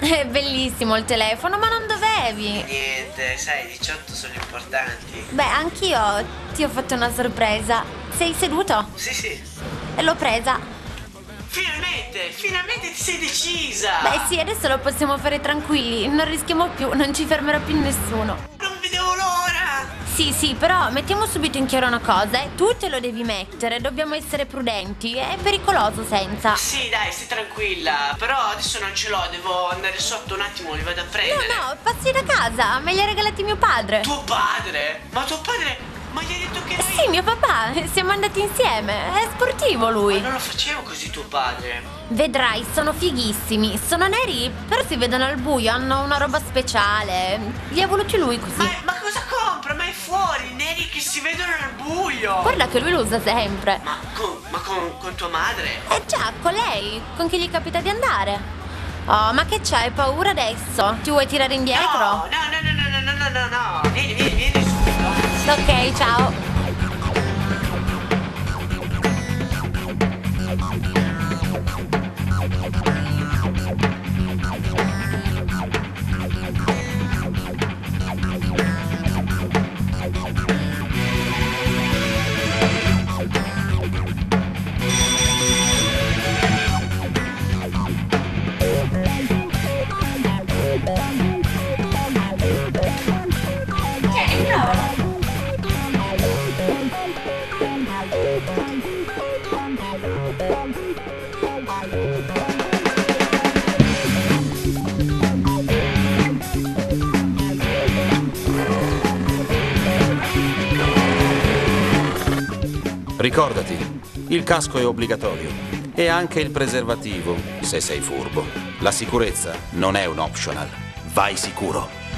È bellissimo il telefono, ma non dovevi. niente, sai, 18 sono importanti. Beh, anch'io ti ho fatto una sorpresa. Sei seduto? Sì, sì. E l'ho presa. Finalmente, finalmente ti sei decisa! Beh, sì, adesso lo possiamo fare tranquilli. Non rischiamo più, non ci fermerà più nessuno. Sì, sì, però mettiamo subito in chiaro una cosa, eh. Tu te lo devi mettere, dobbiamo essere prudenti. È pericoloso senza. Sì, dai, stai tranquilla. Però adesso non ce l'ho, devo andare sotto un attimo, li vado a No, prendere. no, passi da casa, me li ha regalati mio padre. Tuo padre? Ma tuo padre? Ma gli hai detto che noi... Sì, mio papà, siamo andati insieme. È sportivo Ma lui. non lo facevo così tuo padre. Vedrai, sono fighissimi. Sono neri, però si vedono al buio, hanno una roba speciale. Li ha voluti lui così. Ma, ma fuori, neri che si vedono al buio. Guarda che lui lo usa sempre. Ma con, ma con, con tua madre? Eh già, con lei, con chi gli capita di andare. Oh, ma che c'hai paura adesso? Ti vuoi tirare indietro? No, no, no, no, no, no, no, no, no. Vieni, vieni, vieni subito. Ok, ciao. Ricordati, il casco è obbligatorio e anche il preservativo, se sei furbo. La sicurezza non è un optional. Vai sicuro.